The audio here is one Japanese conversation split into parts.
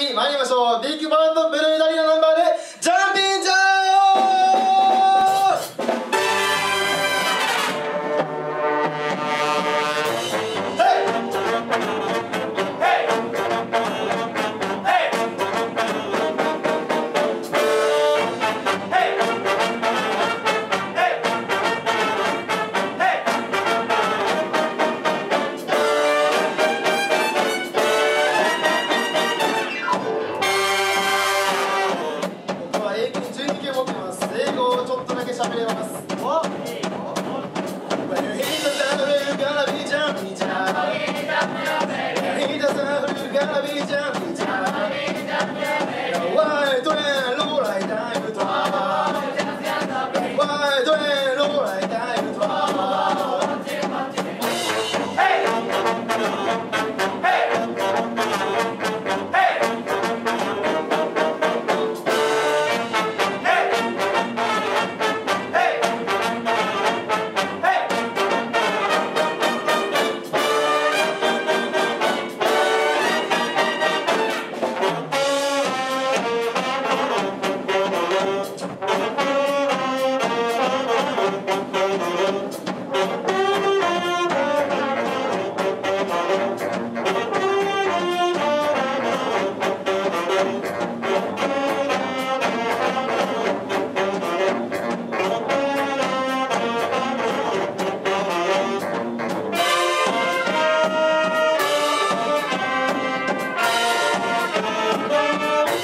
に参りましょう。ビッグバンドブルー喋れます。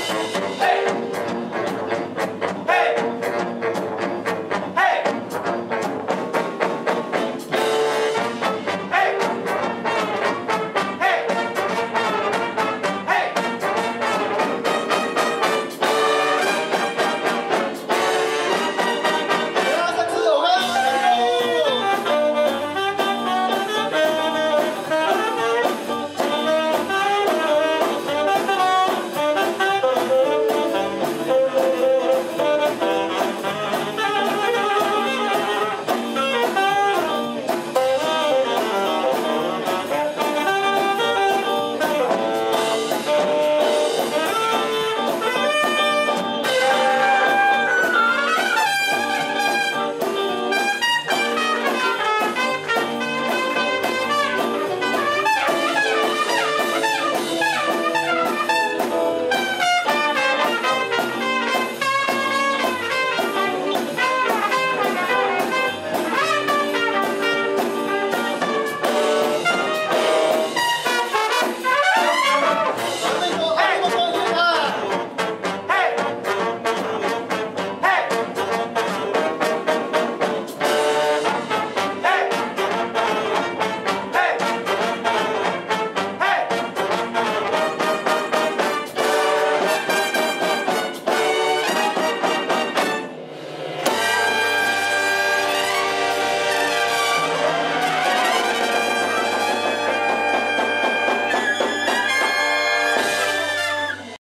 Hey!